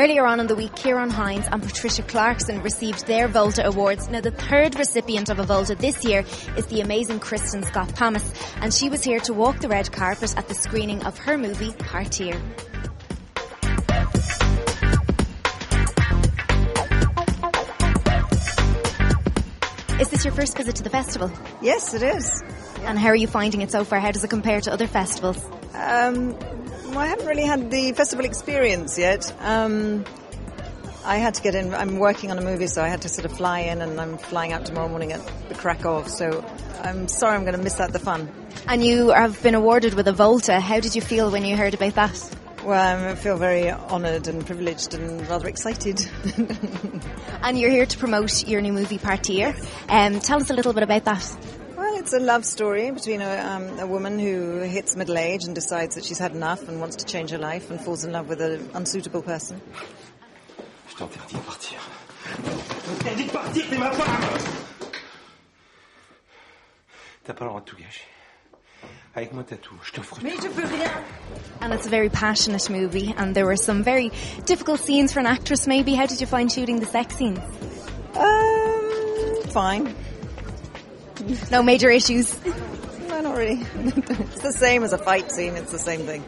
Earlier on in the week, Ciarán Hines and Patricia Clarkson received their Volta Awards. Now, the third recipient of a Volta this year is the amazing Kristin Scott Thomas, and she was here to walk the red carpet at the screening of her movie, Partir. Is this your first visit to the festival? Yes, it is. And how are you finding it so far? How does it compare to other festivals? Um, well, I haven't really had the festival experience yet. Um, I had to get in. I'm working on a movie, so I had to sort of fly in, and I'm flying out tomorrow morning at the crack of. So I'm sorry, I'm going to miss out the fun. And you have been awarded with a Volta. How did you feel when you heard about that? Well, I feel very honoured and privileged and rather excited. and you're here to promote your new movie, Partir. Um, tell us a little bit about that. Well, it's a love story between a, um, a, woman who hits middle age and decides that she's had enough and wants to change her life and falls in love with an unsuitable person. Je t'interdis de partir. T'interdis de partir, t'es ma femme T'as pas le droit de tout gâcher. Avec moi, t'as tout. Je t'offre Mais je peux rien. And it's a very passionate movie, and there were some very difficult scenes for an actress. Maybe, how did you find shooting the sex scenes? Um, fine. No major issues. No, not really. it's the same as a fight scene. It's the same thing.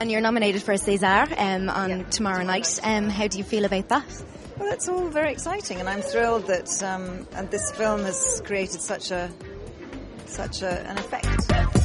And you're nominated for a César um, on Yeah. tomorrow night. Um, how do you feel about that? Well, it's all very exciting, and I'm thrilled that um, and this film has created such a such a, an effect.